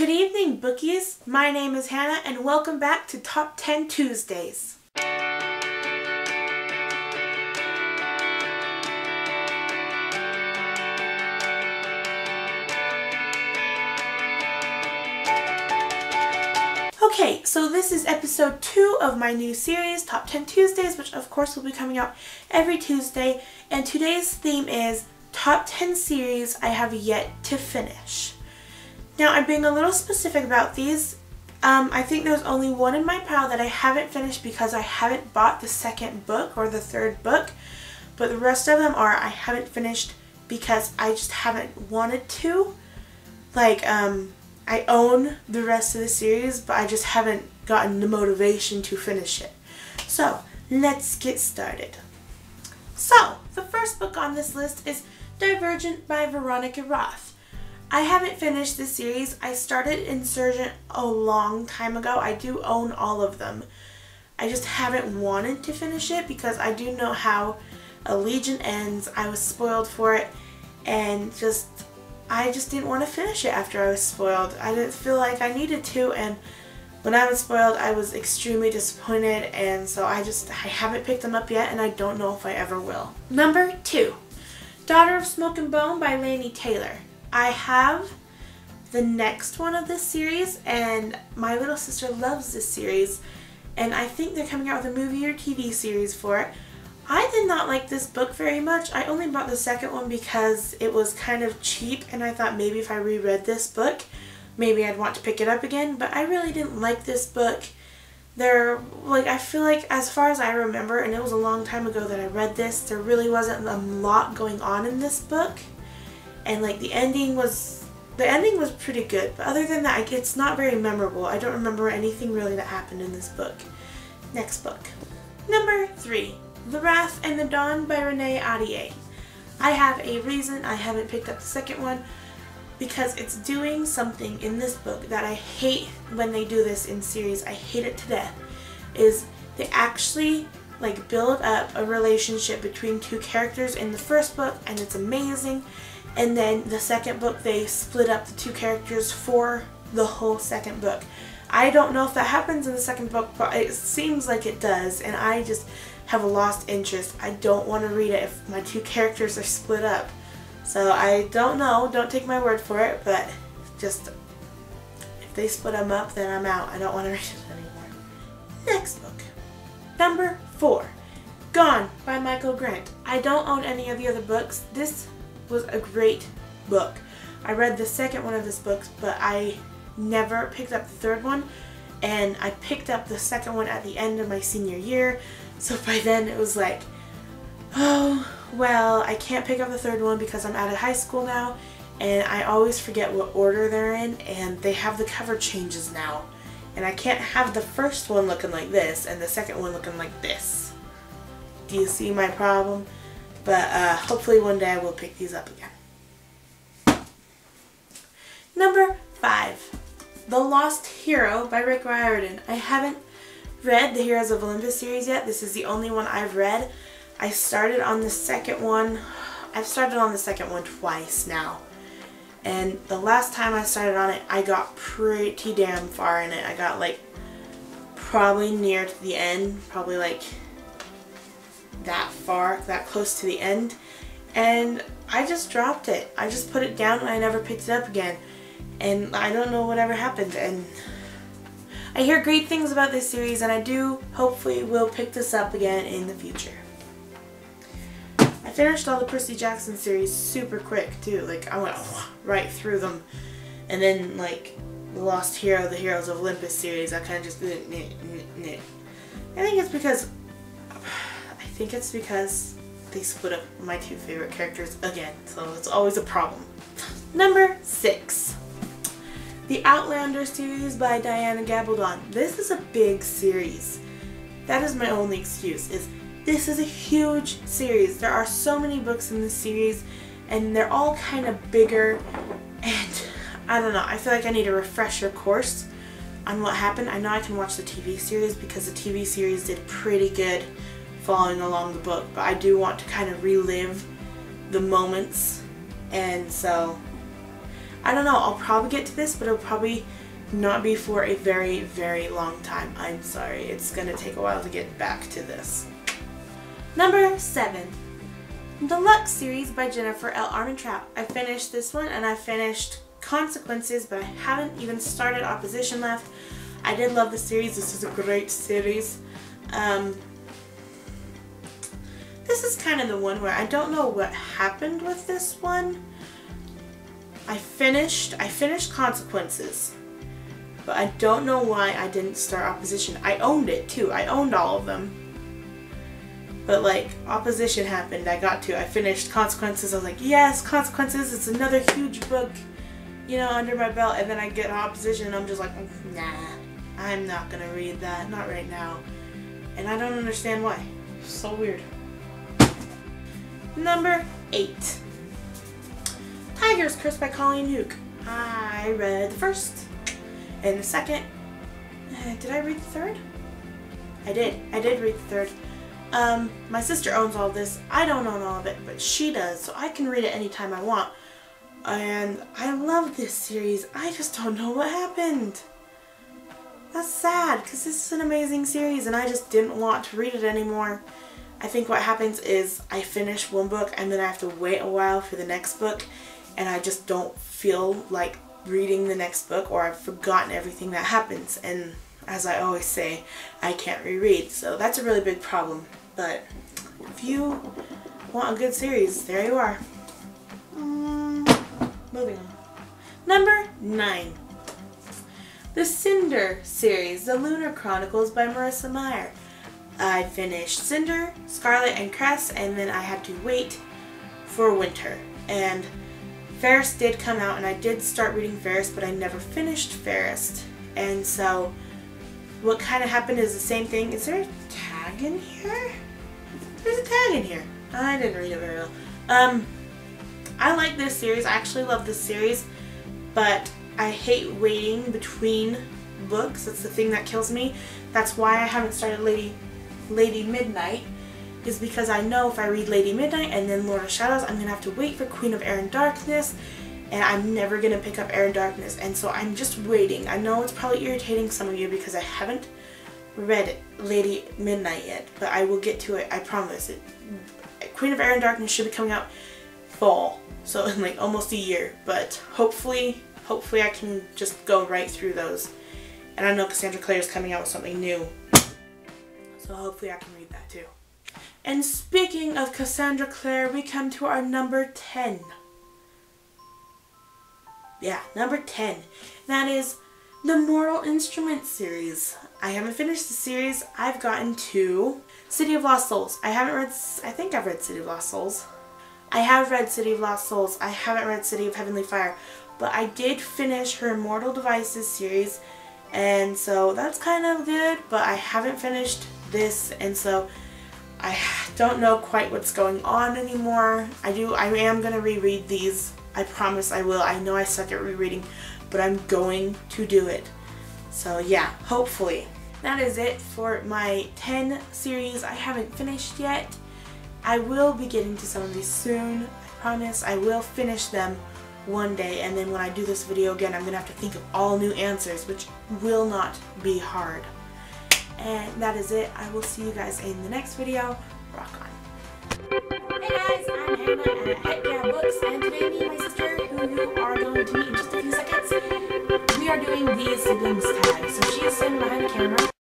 Good evening, bookies. My name is Hannah, and welcome back to Top 10 Tuesdays. Okay, so this is episode 2 of my new series, Top 10 Tuesdays, which of course will be coming out every Tuesday. And today's theme is Top 10 Series I Have Yet to Finish. Now, I'm being a little specific about these. Um, I think there's only one in my pile that I haven't finished because I haven't bought the second book or the third book. But the rest of them are I haven't finished because I just haven't wanted to. Like, um, I own the rest of the series, but I just haven't gotten the motivation to finish it. So, let's get started. So, the first book on this list is Divergent by Veronica Roth. I haven't finished this series. I started Insurgent a long time ago. I do own all of them. I just haven't wanted to finish it because I do know how Allegiant ends. I was spoiled for it and just I just didn't want to finish it after I was spoiled. I didn't feel like I needed to and when I was spoiled I was extremely disappointed and so I just I haven't picked them up yet and I don't know if I ever will. Number two, Daughter of Smoke and Bone by Laini Taylor. I have the next one of this series and my little sister loves this series and I think they're coming out with a movie or TV series for it. I did not like this book very much. I only bought the second one because it was kind of cheap and I thought maybe if I reread this book, maybe I'd want to pick it up again, but I really didn't like this book. There, like, I feel like as far as I remember, and it was a long time ago that I read this, there really wasn't a lot going on in this book. And, like, the ending was, the ending was pretty good, but other than that, it's not very memorable. I don't remember anything really that happened in this book. Next book. Number three, the Wrath and the Dawn by Renee Ahdieh. I have a reason I haven't picked up the second one because it's doing something in this book that I hate when they do this in series. I hate it to death. Is they actually like build up a relationship between two characters in the first book and it's amazing. And then the second book they split up the two characters for the whole second book. I don't know if that happens in the second book, but it seems like it does and I just have a lost interest. I don't want to read it if my two characters are split up. So I don't know, don't take my word for it, but just if they split them up, then I'm out. I don't want to read it anymore. Next book. Number four. Gone by Michael Grant. I don't own any of the other books. This was a great book. I read the second one of this book, but I never picked up the third one. And I picked up the second one at the end of my senior year. So by then it was like, oh, well, I can't pick up the third one because I'm out of high school now and I always forget what order they're in and they have the cover changes now. And I can't have the first one looking like this and the second one looking like this. Do you see my problem? But uh, hopefully one day I will pick these up again. Number five, The Lost Hero by Rick Riordan. I haven't read the Heroes of Olympus series yet. This is the only one I've read. I started on the second one. I've started on the second one twice now. And the last time I started on it, I got pretty damn far in it. I got like probably near to the end, probably like that far, that close to the end. And I just dropped it. I just put it down and I never picked it up again. And I don't know whatever happened. And I hear great things about this series and I do hopefully will pick this up again in the future. I finished all the Percy Jackson series super quick too. Like I went right through them. And then like the Lost Hero, the Heroes of Olympus series, I kind of just I think it's because think it's because they split up my two favorite characters again. So it's always a problem. Number 6. The Outlander series by Diana Gabaldon. This is a big series. That is my only excuse, is this is a huge series. There are so many books in this series, and they're all kind of bigger, and I don't know, I feel like I need a refresher course on what happened. I know I can watch the TV series because the TV series did pretty good following along the book, but I do want to kind of relive the moments, and so I don't know, I'll probably get to this, but it'll probably not be for a very, very long time. I'm sorry, it's gonna take a while to get back to this. Number 7. The Lux series by Jennifer L. Armentrout. I finished this one and I finished Consequences, but I haven't even started Opposition left. I did love the series. This is a great series. Um, this is kind of the one where I don't know what happened with this one. I finished, I finished Consequences, but I don't know why I didn't start Opposition. I owned it too. I owned all of them. But like, Opposition happened. I got to. I finished Consequences. I was like, yes, Consequences. It's another huge book, you know, under my belt. And then I get Opposition and I'm just like, nah, I'm not to read that. Not right now. And I don't understand why. So weird. Number 8. Tigers Cursed by Colleen Houck. I read the first and the second. Uh, did I read the third? I did. I did read the third. Um, my sister owns all this. I don't own all of it, but she does, so I can read it anytime I want. And I love this series. I just don't know what happened. That's sad, because this is an amazing series, and I just didn't want to read it anymore. I think what happens is I finish one book, and then I have to wait a while for the next book, and I just don't feel like reading the next book, or I've forgotten everything that happens, and as I always say, I can't reread, so that's a really big problem. But if you want a good series, there you are. Mm, moving on. Number 9. The Cinder series, The Lunar Chronicles by Marissa Meyer. I finished Cinder, Scarlet, and Cress, and then I had to wait for winter. And Fairest did come out, and I did start reading Fairest, but I never finished Fairest. And so, what kind of happened is the same thing. Is there a tag in here? There's a tag in here. I didn't read it very well. Um, I like this series. I actually love this series, but I hate waiting between books. That's the thing that kills me. That's why I haven't started Lady Lady Midnight is because I know if I read Lady Midnight and then Lord of Shadows, I'm going to have to wait for Queen of Air and Darkness, and I'm never going to pick up Air and Darkness, and so I'm just waiting. I know it's probably irritating some of you because I haven't read Lady Midnight yet, but I will get to it, I promise. It, Queen of Air and Darkness should be coming out fall, so in like almost a year, but hopefully, hopefully I can just go right through those. And I know Cassandra Clare is coming out with something new, so hopefully I can read that too. And speaking of Cassandra Clare, we come to our number 10. Yeah, number 10. That is the Mortal Instruments series. I haven't finished the series. I've gotten to City of Lost Souls. I haven't read, I think I've read City of Lost Souls. I have read City of Lost Souls. I haven't read City of Heavenly Fire. But I did finish her Infernal Devices series. And so that's kind of good. But I haven't finished this. And so I don't know quite what's going on anymore. I do, I am going to reread these. I promise I will. I know I suck at rereading, but I'm going to do it. So yeah, hopefully. That is it for my 10 series I haven't finished yet. I will be getting to some of these soon. I promise I will finish them one day and then when I do this video again I'm going to have to think of all new answers which will not be hard. And that is it. I will see you guys in the next video. Rock on. Hey guys, I'm Hannah at Heck Yeah Books, and today me and my sister, who you are going to meet in just a few seconds, we are doing the siblings tag. So she is sitting behind the camera.